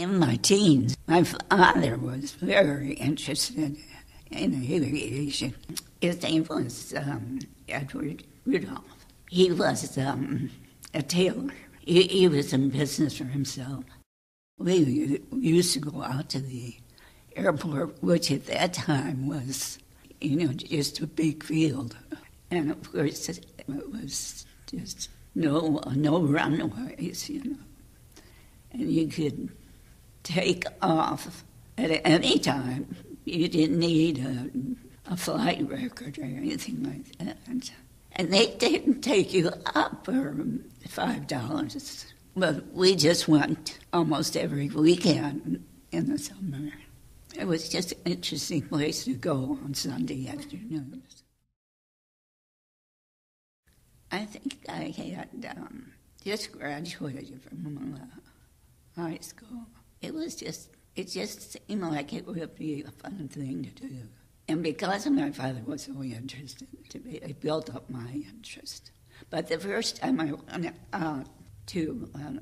In my teens, my father was very interested in aviation. His name was um, Edward Rudolph. He was um, a tailor. He, he was in business for himself. We used to go out to the airport, which at that time was, you know, just a big field. And of course, it was just no no runways, you know. And you could take off at any time. You didn't need a, a flight record or anything like that. And they didn't take you up for five dollars. But we just went almost every weekend in the summer. It was just an interesting place to go on Sunday afternoons. I think I had um, just graduated from uh, high school. It was just, it just seemed like it would be a fun thing to do. And because my father was so interested, to me, it built up my interest. But the first time I went out to um,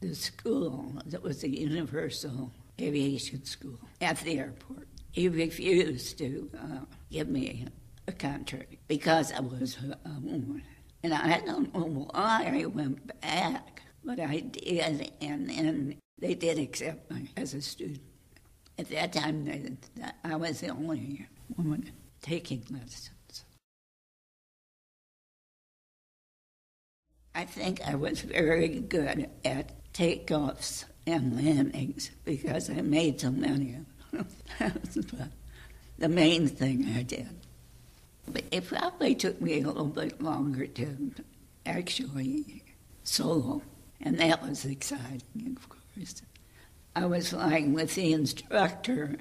the school, that was the Universal Aviation School at the airport, he refused to uh, give me a contract because I was a woman. And I don't know why I went back, but I did, and, and they did accept me as a student. At that time, they, I was the only woman taking lessons. I think I was very good at takeoffs and landings because I made so many of them. The main thing I did. But it probably took me a little bit longer to actually solo, and that was exciting, of course. I was flying with the instructor.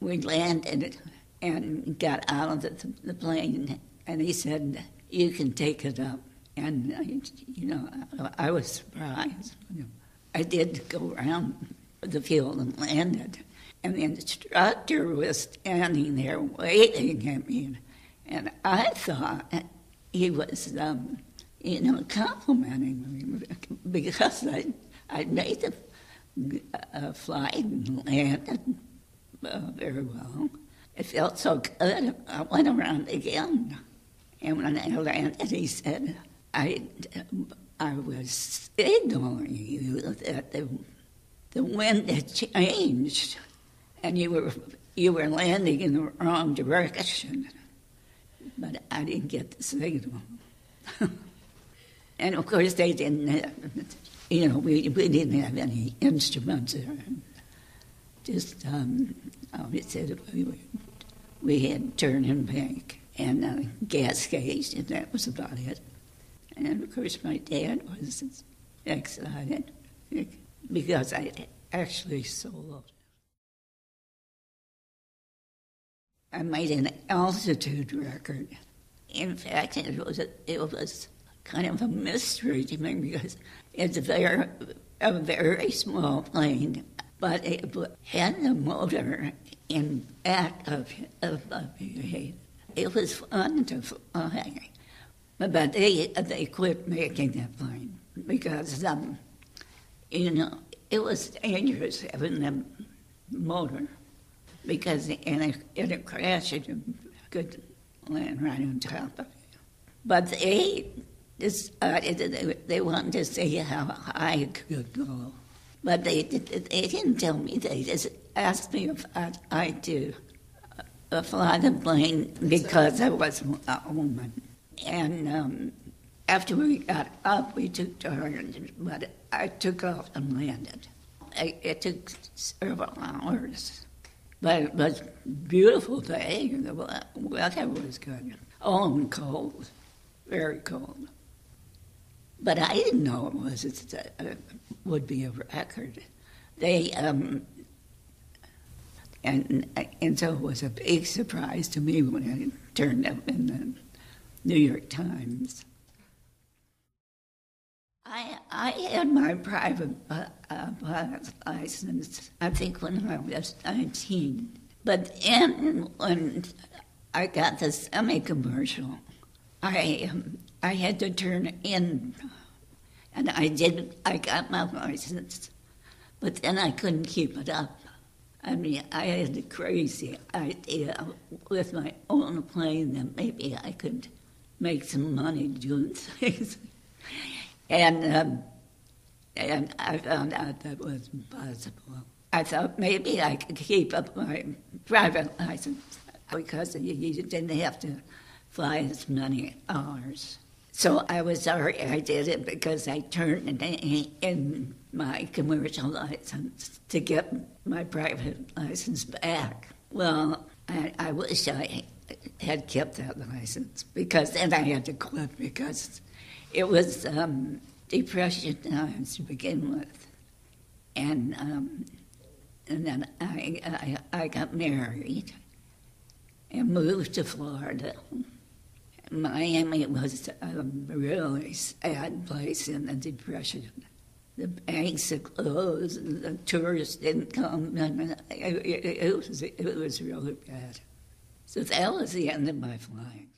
We landed and got out of the, the plane, and he said, "You can take it up." And I, you know, I, I was surprised. I did go around the field and landed, and the instructor was standing there waiting at me. And I thought he was, um, you know, complimenting me because I, I made the uh, flight and landed uh, very well. It felt so good. I went around again. And when I landed, he said, I, I was signaling you that the, the wind had changed and you were, you were landing in the wrong direction but I didn't get the signal. and of course, they didn't have, you know, we, we didn't have any instruments there. Just, um, we said we, we had turning bank and a gas gauge, and that was about it. And of course, my dad was excited because I actually soloed. I made an altitude record. In fact, it was it was kind of a mystery to me because it's a very a very small plane, but it had a motor in back of, of, of it. It was fun to fly, but they they quit making that plane because um, you know it was dangerous having the motor because in a, in a crash it could land right on top of you. But they decided that they wanted to see how high it could go. But they, they didn't tell me, they just asked me if I'd, I'd do uh, fly the plane because I was a woman. And um, after we got up, we took turns, but I took off and landed. it took several hours. But it was a beautiful day. The weather was good. Oh, and cold, very cold. But I didn't know it was it would be a record. They um, and and so it was a big surprise to me when it turned up in the New York Times. I, I had my private uh, uh, license, I think, when I was 19. But then, when I got the semi commercial, I, um, I had to turn in, and I did, I got my license. But then I couldn't keep it up. I mean, I had a crazy idea with my own plane that maybe I could make some money doing things. and, um, and I found out that was impossible. I thought maybe I could keep up my private license because you didn't have to fly as many hours. So I was sorry I did it because I turned in my commercial license to get my private license back. Well, I, I wish I had kept that license because then I had to quit because it was um, depression times to begin with, and um, and then I, I I got married and moved to Florida. Miami was a really sad place in the Depression. The banks had closed, and the tourists didn't come, and it, it, it, was, it was really bad. So that was the end of my flying.